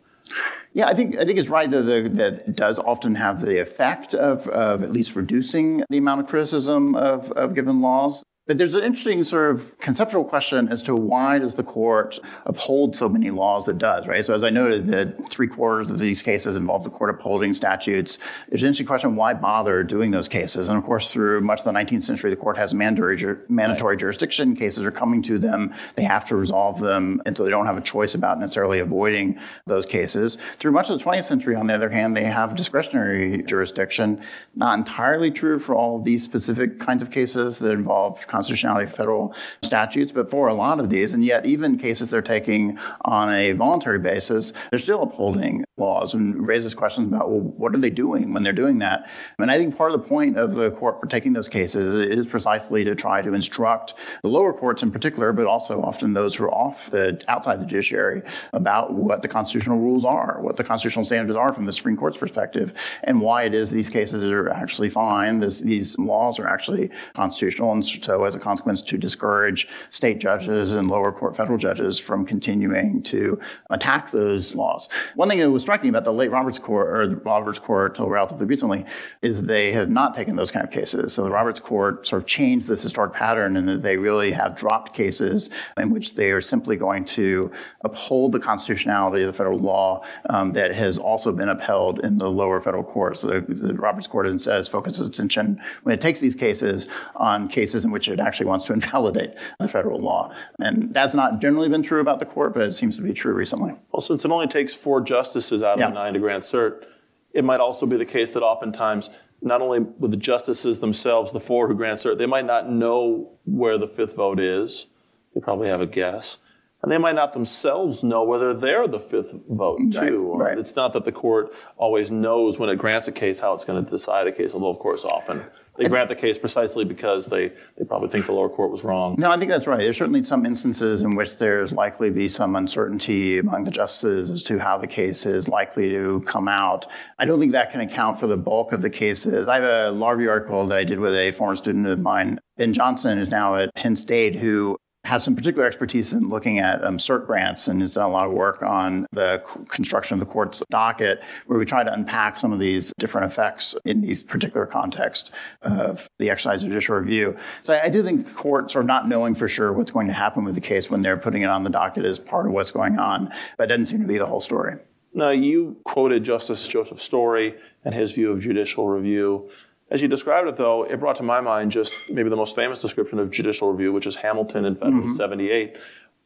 yeah, I think I think it's right that the, that does often have the effect of, of at least reducing the amount of criticism of, of given laws. But there's an interesting sort of conceptual question as to why does the court uphold so many laws it does, right? So as I noted that three quarters of these cases involve the court upholding statutes. There's an interesting question, why bother doing those cases? And of course, through much of the 19th century, the court has mandatory, mandatory right. jurisdiction. Cases are coming to them. They have to resolve them. And so they don't have a choice about necessarily avoiding those cases. Through much of the 20th century, on the other hand, they have discretionary jurisdiction. Not entirely true for all these specific kinds of cases that involve constitutionality of federal statutes, but for a lot of these, and yet even cases they're taking on a voluntary basis, they're still upholding laws and raises questions about, well, what are they doing when they're doing that? And I think part of the point of the court for taking those cases is precisely to try to instruct the lower courts in particular, but also often those who are off the outside the judiciary about what the constitutional rules are, what the constitutional standards are from the Supreme Court's perspective, and why it is these cases are actually fine, this, these laws are actually constitutional, and so as a consequence to discourage state judges and lower court federal judges from continuing to attack those laws. One thing that was striking about the late Roberts Court or the Roberts Court until relatively recently is they have not taken those kind of cases. So the Roberts Court sort of changed this historic pattern and that they really have dropped cases in which they are simply going to uphold the constitutionality of the federal law um, that has also been upheld in the lower federal courts. So the, the Roberts Court instead has focused its attention when it takes these cases on cases in which it actually wants to invalidate the federal law. And that's not generally been true about the court, but it seems to be true recently. Well, since it only takes four justices out of yeah. the nine to grant cert, it might also be the case that oftentimes not only with the justices themselves, the four who grant cert, they might not know where the fifth vote is. They probably have a guess. And they might not themselves know whether they're the fifth vote, too. Right, right. It's not that the court always knows when it grants a case how it's going to decide a case, although, of course, often they grant the case precisely because they, they probably think the lower court was wrong. No, I think that's right. There's certainly some instances in which there's likely to be some uncertainty among the justices as to how the case is likely to come out. I don't think that can account for the bulk of the cases. I have a law review article that I did with a former student of mine, Ben Johnson, who's now at Penn State, who has some particular expertise in looking at um, cert grants and has done a lot of work on the construction of the court's docket, where we try to unpack some of these different effects in these particular contexts of the exercise of judicial review. So I, I do think courts are not knowing for sure what's going to happen with the case when they're putting it on the docket as part of what's going on, but it doesn't seem to be the whole story. Now, you quoted Justice Joseph Story and his view of judicial review. As you described it, though, it brought to my mind just maybe the most famous description of judicial review, which is Hamilton in Federalist mm-hmm. 78.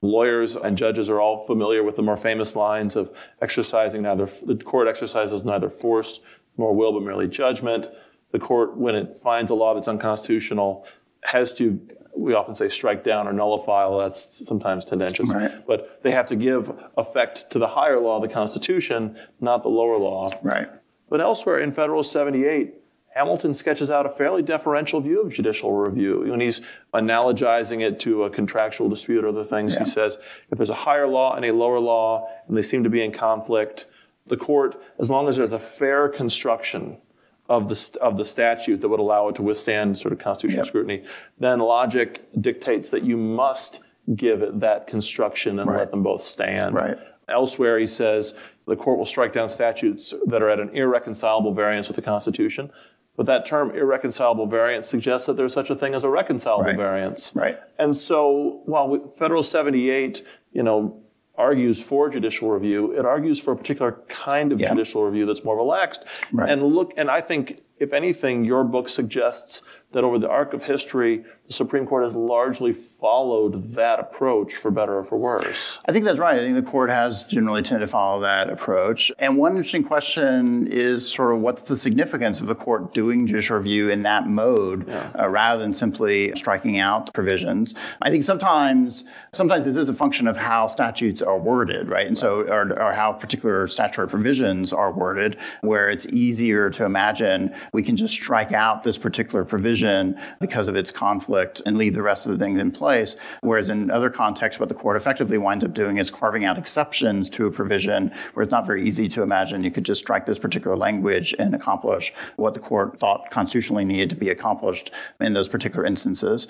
Lawyers and judges are all familiar with the more famous lines of exercising neither, the court exercises neither force nor will, but merely judgment. The court, when it finds a law that's unconstitutional, has to, we often say, strike down or nullify. Well, that's sometimes tendentious. Right. But they have to give effect to the higher law, the Constitution, not the lower law. Right. But elsewhere in Federalist 78, Hamilton sketches out a fairly deferential view of judicial review. When he's analogizing it to a contractual dispute or other things, yeah. he says if there's a higher law and a lower law and they seem to be in conflict, the court, as long as there's a fair construction of the, of the statute that would allow it to withstand sort of constitutional yep. scrutiny, then logic dictates that you must give it that construction and right. let them both stand. Right. Elsewhere, he says the court will strike down statutes that are at an irreconcilable variance with the Constitution. But that term irreconcilable variance suggests that there's such a thing as a reconcilable right. variance. Right. And so while Federalist 78, you know, argues for judicial review, it argues for a particular kind of yeah. judicial review that's more relaxed. Right. And look, and I think if anything, your book suggests that over the arc of history, the Supreme Court has largely followed that approach for better or for worse. I think that's right. I think the court has generally tended to follow that approach. And one interesting question is sort of what's the significance of the court doing judicial review in that mode yeah. uh, rather than simply striking out provisions? I think sometimes sometimes this is a function of how statutes are worded, right? And so or, or how particular statutory provisions are worded, where it's easier to imagine we can just strike out this particular provision because of its conflict and leave the rest of the things in place. Whereas in other contexts, what the court effectively winds up doing is carving out exceptions to a provision where it's not very easy to imagine you could just strike this particular language and accomplish what the court thought constitutionally needed to be accomplished in those particular instances.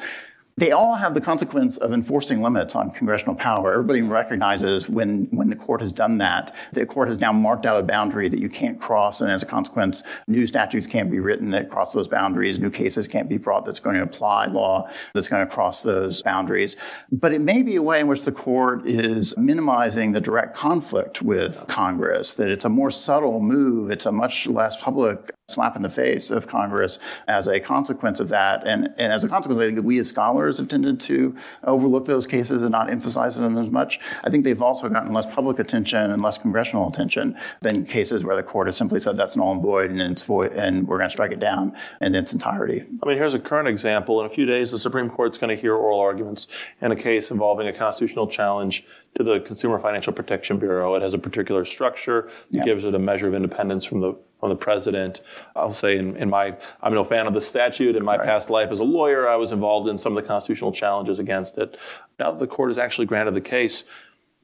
They all have the consequence of enforcing limits on congressional power. Everybody recognizes when, when the court has done that, the court has now marked out a boundary that you can't cross, and as a consequence, new statutes can't be written that cross those boundaries, new cases can't be brought that's going to apply law that's going to cross those boundaries. But it may be a way in which the court is minimizing the direct conflict with Congress, that it's a more subtle move, it's a much less public slap in the face of Congress as a consequence of that. And, and as a consequence, I think that we as scholars have tended to overlook those cases and not emphasize them as much. I think they've also gotten less public attention and less congressional attention than cases where the court has simply said that's null and void and it's void and we're going to strike it down in its entirety. I mean, here's a current example. In a few days, the Supreme Court's going to hear oral arguments in a case involving a constitutional challenge to the Consumer Financial Protection Bureau. It has a particular structure that yeah. gives it a measure of independence from the the president. I'll say in, in my, I'm no fan of the statute. In my right. past life as a lawyer, I was involved in some of the constitutional challenges against it. Now that the court has actually granted the case,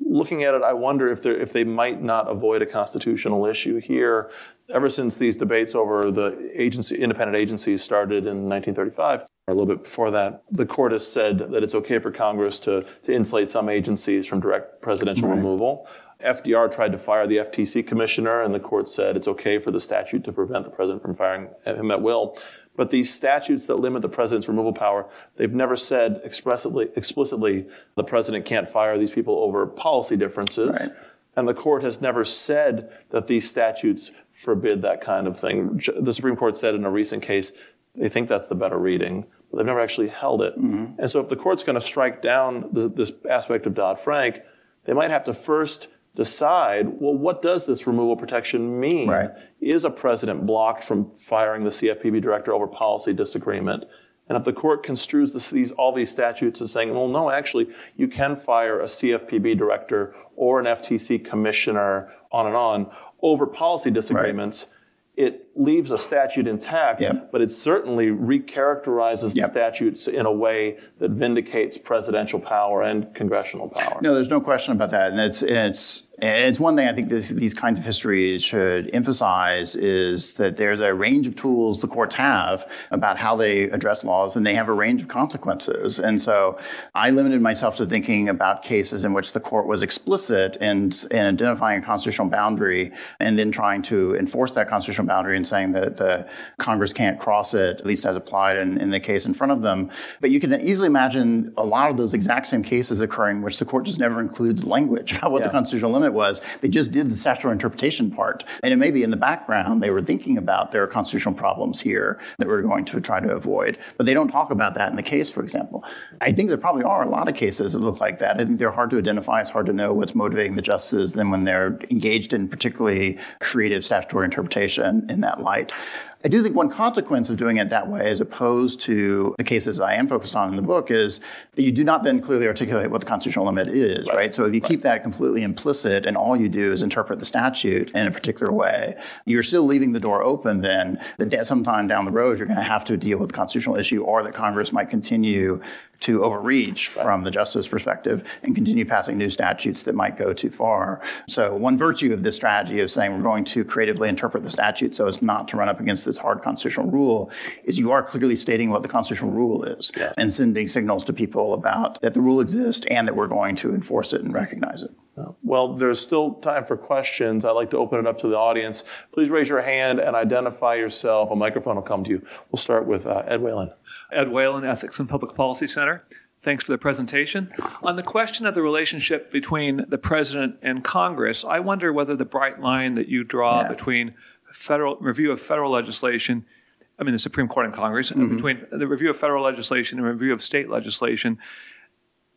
looking at it, I wonder if, if they might not avoid a constitutional issue here. Ever since these debates over the agency, independent agencies started in 1935, or a little bit before that, the court has said that it's okay for Congress to, to insulate some agencies from direct presidential right. removal. FDR tried to fire the FTC commissioner, and the court said it's okay for the statute to prevent the president from firing him at will. But these statutes that limit the president's removal power, they've never said expressly, explicitly the president can't fire these people over policy differences. Right. And the court has never said that these statutes forbid that kind of thing. The Supreme Court said in a recent case they think that's the better reading, but they've never actually held it. Mm-hmm. And so if the court's going to strike down the, this aspect of Dodd Frank, they might have to first decide, well, what does this removal protection mean? Right. Is a president blocked from firing the CFPB director over policy disagreement? And if the court construes this, these, all these statutes as saying, well, no, actually, you can fire a CFPB director or an FTC commissioner, on and on, over policy disagreements, it leaves a statute intact, Yep. but it certainly recharacterizes the statutes in a way that vindicates presidential power and congressional power. No, there's no question about that, and it's and it's it's one thing I think this, these kinds of histories should emphasize is that there's a range of tools the courts have about how they address laws, and they have a range of consequences. And so, I limited myself to thinking about cases in which the court was explicit in, in identifying a constitutional boundary, and then trying to enforce that constitutional boundary and saying that the Congress can't cross it, at least as applied in, in the case in front of them. But you can easily imagine a lot of those exact same cases occurring, which the court just never includes language about what Yeah. the constitutional limit was. They just did the statutory interpretation part. And it may be in the background they were thinking about there are constitutional problems here that we're going to try to avoid. But they don't talk about that in the case, for example. I think there probably are a lot of cases that look like that. I think they're hard to identify. It's hard to know what's motivating the justices then when they're engaged in particularly creative statutory interpretation in that light. I do think one consequence of doing it that way, as opposed to the cases I am focused on in the book, is that you do not then clearly articulate what the constitutional limit is, right? So if you keep that completely implicit and all you do is interpret the statute in a particular way, you're still leaving the door open then that sometime down the road you're going to have to deal with the constitutional issue or that Congress might continue to overreach from the justice perspective and continue passing new statutes that might go too far. So one virtue of this strategy of saying we're going to creatively interpret the statute so as not to run up against this hard constitutional rule is you are clearly stating what the constitutional rule is and sending signals to people about that the rule exists and that we're going to enforce it and recognize it. Well, there's still time for questions. I'd like to open it up to the audience. Please raise your hand and identify yourself. A microphone will come to you. We'll start with uh, Ed Whelan. Ed Whelan, Ethics and Public Policy Center. Thanks for the presentation. On the question of the relationship between the president and Congress, I wonder whether the bright line that you draw Yeah. between federal review of federal legislation, I mean the Supreme Court and Congress, and between the review of federal legislation and review of state legislation,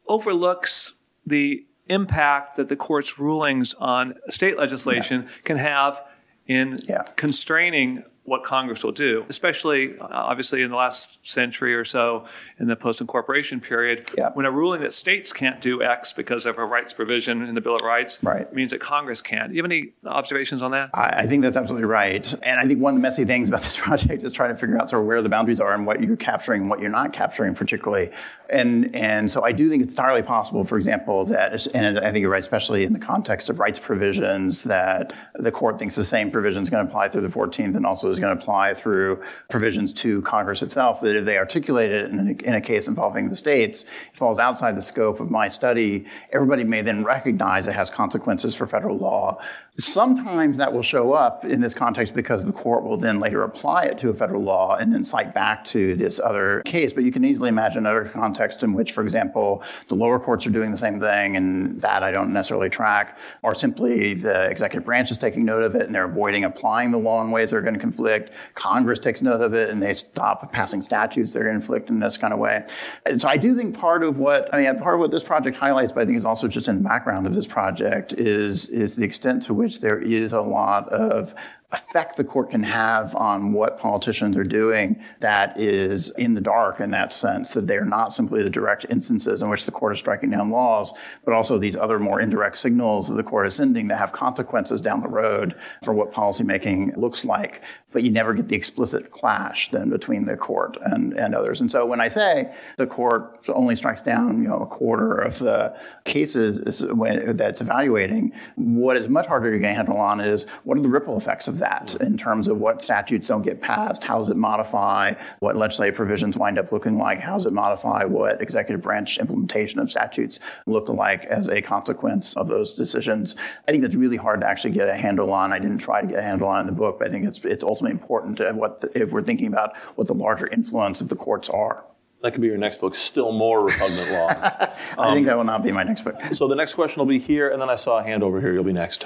overlooks the impact that the court's rulings on state legislation can have in Yeah. constraining what Congress will do, especially uh, obviously in the last century or so in the post incorporation period, Yeah. when a ruling that states can't do X because of a rights provision in the Bill of Rights Right. means that Congress can't. Do you have any observations on that? I, I think that's absolutely right. And I think one of the messy things about this project is trying to figure out sort of where the boundaries are and what you're capturing and what you're not capturing particularly. And, and so I do think it's entirely possible, for example, that, and I think you're right, especially in the context of rights provisions, that the court thinks the same provision is going to apply through the 14th and also is going to apply through provisions to Congress itself, that if they articulate it in a, in a case involving the states, it falls outside the scope of my study, everybody may then recognize it has consequences for federal law. Sometimes that will show up in this context because the court will then later apply it to a federal law and then cite back to this other case. But you can easily imagine other contexts in which, for example, the lower courts are doing the same thing, and that I don't necessarily track, or simply the executive branch is taking note of it and they're avoiding applying the law in ways that are going to conflict. Congress takes note of it and they stop passing statutes that are going to conflict in this kind of way. And so I do think part of what I mean, part of what this project highlights, but I think is also just in the background of this project, is is the extent to which there is a lot of effect the court can have on what politicians are doing that is in the dark in that sense that they're not simply the direct instances in which the court is striking down laws but also these other more indirect signals that the court is sending that have consequences down the road for what policymaking looks like. But you never get the explicit clash then between the court and, and others. And so when i say the court only strikes down you know a quarter of the cases when, that's evaluating what is much harder to get a handle on is what are the ripple effects of that in terms of what statutes don't get passed, how does it modify what legislative provisions wind up looking like, how does it modify what executive branch implementation of statutes look like as a consequence of those decisions. I think that's really hard to actually get a handle on. I didn't try to get a handle on in the book, but I think it's it's ultimately important to what the, if we're thinking about what the larger influence of the courts are. That could be your next book, Still More Repugnant Laws. I think um, that will not be my next book. so the next question will be here, and then I saw a hand over here. You'll be next.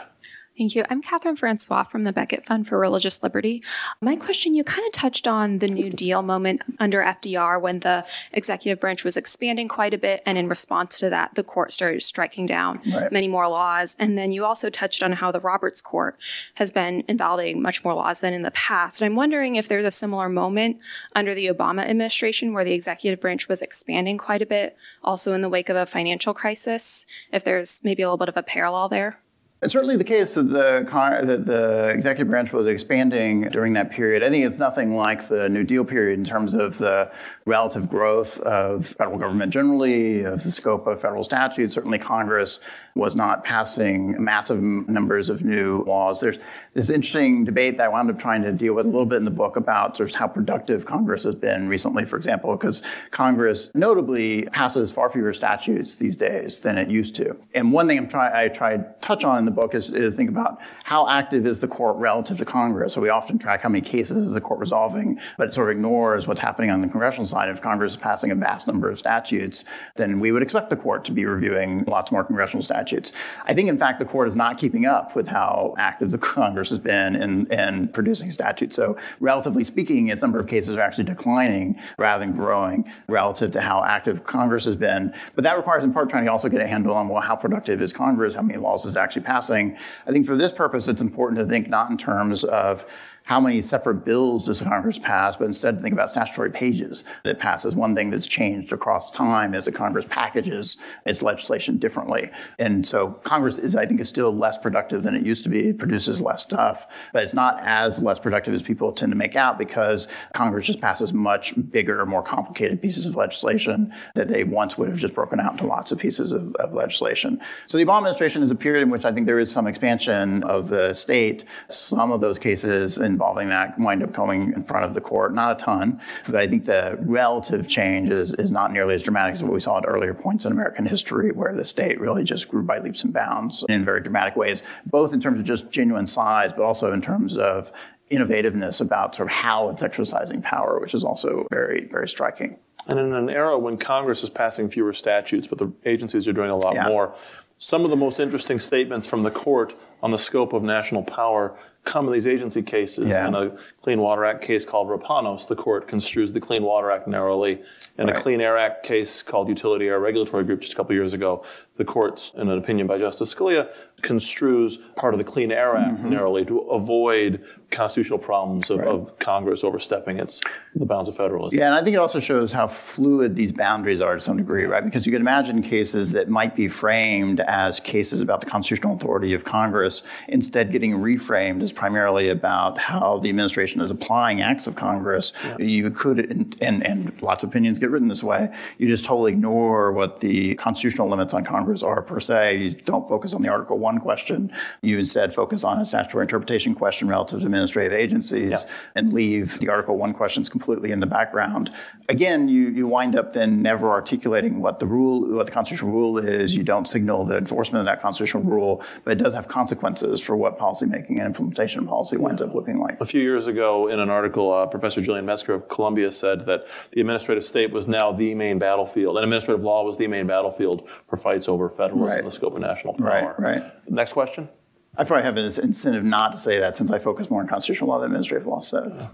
Thank you. I'm Catherine Francois from the Becket Fund for Religious Liberty. My question you kind of touched on the New Deal moment under FDR when the executive branch was expanding quite a bit. And in response to that, the court started striking down Right. many more laws. And then you also touched on how the Roberts Court has been invalidating much more laws than in the past. And I'm wondering if there's a similar moment under the Obama administration where the executive branch was expanding quite a bit, also in the wake of a financial crisis, if there's maybe a little bit of a parallel there. It's certainly the case that the, that the executive branch was expanding during that period. I think it's nothing like the New Deal period in terms of the relative growth of federal government generally, of the scope of federal statutes. Certainly, Congress was not passing massive numbers of new laws. There's this interesting debate that I wound up trying to deal with a little bit in the book about sort of how productive Congress has been recently, for example, because Congress notably passes far fewer statutes these days than it used to. And one thing I'm try, I try to touch on in the book is, is think about how active is the court relative to Congress. So we often track how many cases is the court resolving, but it sort of ignores what's happening on the congressional side. If Congress is passing a vast number of statutes, then we would expect the court to be reviewing lots more congressional statutes. I think, in fact, the court is not keeping up with how active the Congress has been in, in producing statutes. So, relatively speaking, its number of cases are actually declining rather than growing relative to how active Congress has been. But that requires, in part, trying to also get a handle on well, how productive is Congress? How many laws is it actually passing? I think for this purpose, it's important to think not in terms of how many separate bills does Congress pass, but instead think about statutory pages that passes. One thing that's changed across time is that Congress packages its legislation differently. And so Congress is, I think, is still less productive than it used to be. It produces less stuff, but it's not as less productive as people tend to make out because Congress just passes much bigger, more complicated pieces of legislation that they once would have just broken out into lots of pieces of, of legislation. So the Obama administration is a period in which I think there is some expansion of the state. Some of those cases in involving that wind up coming in front of the court. Not a ton, but I think the relative change is, is not nearly as dramatic as what we saw at earlier points in American history, where the state really just grew by leaps and bounds in very dramatic ways, both in terms of just genuine size, but also in terms of innovativeness about sort of how it's exercising power, which is also very, very striking. And in an era when Congress is passing fewer statutes, but the agencies are doing a lot yeah. more, some of the most interesting statements from the court on the scope of national power come in these agency cases. Yeah. In a Clean Water Act case called Rapanos, the court construes the Clean Water Act narrowly. In right. a Clean Air Act case called Utility Air Regulatory Group just a couple years ago, the courts, in an opinion by Justice Scalia, construes part of the Clean Air Act mm-hmm. narrowly to avoid constitutional problems of, right. of, Congress overstepping its the bounds of federalism. Yeah, and I think it also shows how fluid these boundaries are to some degree, right? Because you can imagine cases that might be framed as cases about the constitutional authority of Congress, instead getting reframed as primarily about how the administration is applying acts of Congress. Yeah. You could, and, and, and lots of opinions get written this way. You just totally ignore what the constitutional limits on Congress are per se. You don't focus on the Article One question. You instead focus on a statutory interpretation question relative to administrative agencies yeah. and leave the Article 1 questions completely in the background. Again, you, you wind up then never articulating what the rule, what the constitutional rule is. You don't signal the enforcement of that constitutional rule, but it does have consequences for what policymaking and implementation of policy winds up looking like. A few years ago, in an article, uh, Professor Gillian Metzger of Columbia said that the administrative state was now the main battlefield, and administrative law was the main battlefield for fights over federalism right. and the scope of national power. Right, right. Next question. I probably have an incentive not to say that since I focus more on constitutional law than administrative law. So yeah.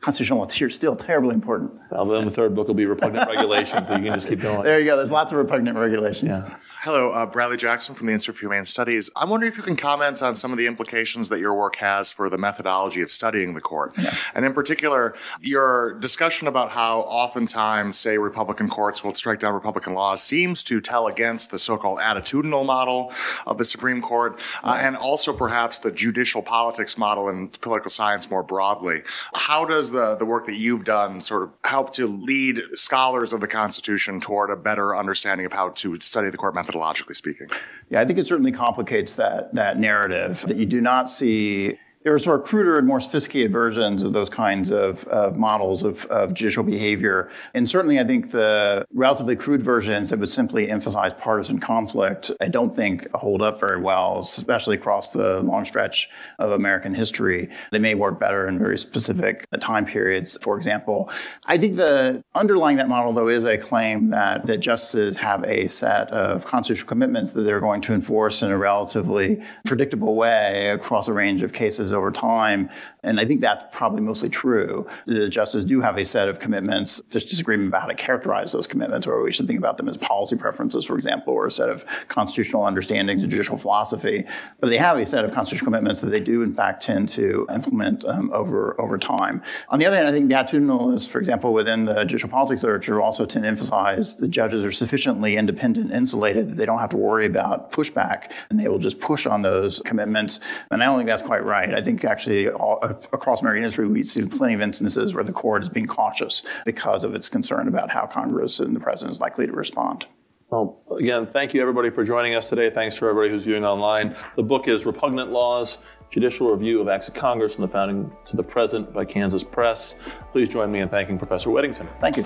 constitutional law is still terribly important. Well, then the third book will be repugnant regulations, so you can just keep going. There you go. There's lots of repugnant regulations. Yeah. Hello, uh, Bradley Jackson from the Institute for Humane Studies. I'm wondering if you can comment on some of the implications that your work has for the methodology of studying the court. Yeah. And in particular, your discussion about how oftentimes, say, Republican courts will strike down Republican laws seems to tell against the so called attitudinal model of the Supreme Court, uh, and also perhaps the judicial politics model in political science more broadly. How does the, the work that you've done sort of help to lead scholars of the Constitution toward a better understanding of how to study the court methodology? Methodologically speaking? Yeah, I think it certainly complicates that that narrative that you do not see there are sort of cruder and more sophisticated versions of those kinds of, of models of, of, judicial behavior. And certainly, I think the relatively crude versions that would simply emphasize partisan conflict, I don't think hold up very well, especially across the long stretch of American history. They may work better in very specific time periods, for example. I think the underlying that model, though, is a claim that, that justices have a set of constitutional commitments that they're going to enforce in a relatively predictable way across a range of cases over time. And I think that's probably mostly true. The justices do have a set of commitments. There's disagreement about how to characterize those commitments, or we should think about them as policy preferences, for example, or a set of constitutional understandings and judicial philosophy. But they have a set of constitutional commitments that they do, in fact, tend to implement um, over over time. On the other hand, I think the attitudinalists, for example, within the judicial politics literature, also tend to emphasize the judges are sufficiently independent, insulated that they don't have to worry about pushback, and they will just push on those commitments. And I don't think that's quite right. I think actually all, uh, across American history, we see plenty of instances where the court is being cautious because of its concern about how Congress and the president is likely to respond. Well, again, thank you everybody for joining us today. Thanks for everybody who's viewing online. The book is Repugnant Laws Judicial Review of Acts of Congress from the Founding to the Present by Kansas Press. Please join me in thanking Professor Whittington. Thank you.